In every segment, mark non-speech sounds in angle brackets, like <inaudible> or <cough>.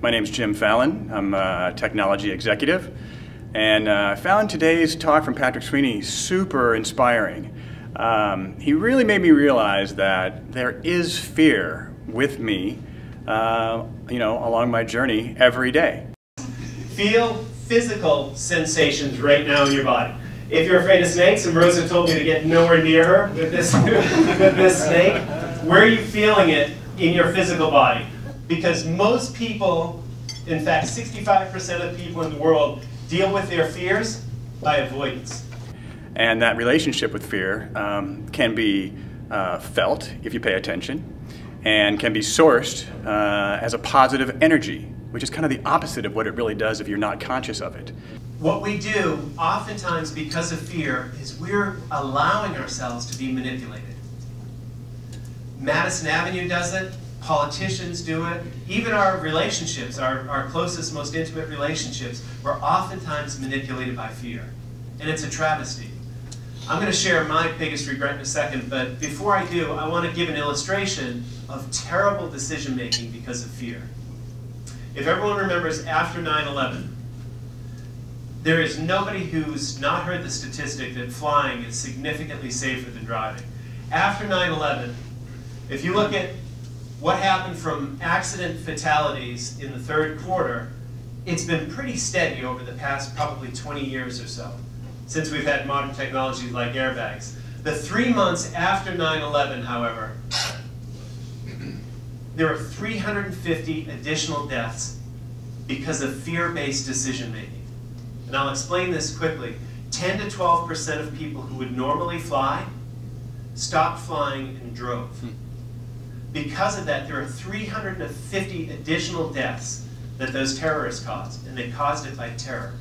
My name is Jim Fallon. I'm a technology executive. And uh, I found today's talk from Patrick Sweeney super inspiring. Um, he really made me realize that there is fear with me, uh, you know, along my journey every day. Feel physical sensations right now in your body. If you're afraid of snakes, and Rosa told me to get nowhere near her with this, <laughs> with this snake, where are you feeling it in your physical body? Because most people, in fact, 65% of people in the world deal with their fears by avoidance. And that relationship with fear um, can be uh, felt if you pay attention and can be sourced uh, as a positive energy, which is kind of the opposite of what it really does if you're not conscious of it. What we do, oftentimes because of fear, is we're allowing ourselves to be manipulated. Madison Avenue does it, politicians do it, even our relationships, our, our closest, most intimate relationships, we're oftentimes manipulated by fear. And it's a travesty. I'm going to share my biggest regret in a second, but before I do, I want to give an illustration of terrible decision making because of fear. If everyone remembers after 9-11, there is nobody who's not heard the statistic that flying is significantly safer than driving. After 9-11, if you look at what happened from accident fatalities in the third quarter, it's been pretty steady over the past probably 20 years or so, since we've had modern technologies like airbags. The three months after 9-11, however, there are 350 additional deaths because of fear-based decision making. And I'll explain this quickly. 10 to 12% of people who would normally fly stopped flying and drove. Hmm. Because of that, there are 350 additional deaths that those terrorists caused, and they caused it by terror.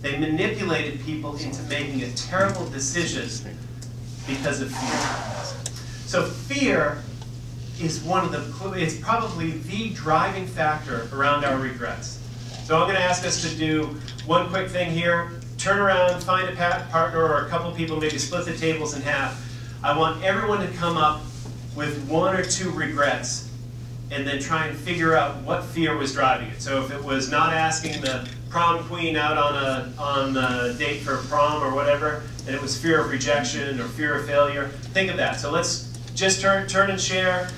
They manipulated people into making a terrible decision because of fear. So fear is one of the, it's probably the driving factor around our regrets. So I'm going to ask us to do one quick thing here. Turn around, find a partner or a couple people, maybe split the tables in half. I want everyone to come up with one or two regrets and then try and figure out what fear was driving it. So if it was not asking the prom queen out on a on a date for prom or whatever, and it was fear of rejection or fear of failure, think of that. So let's just turn turn and share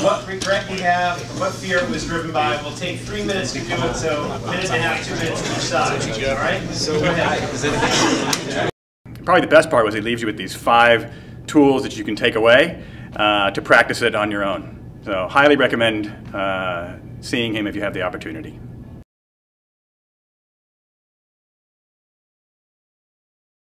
what regret we have, what fear it was driven by. We'll take three minutes to do it, so a minute and a half, two minutes each side. All right? So go ahead. Probably the best part was he leaves you with these five tools that you can take away uh, to practice it on your own. So highly recommend uh, seeing him if you have the opportunity.